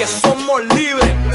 que somos libres.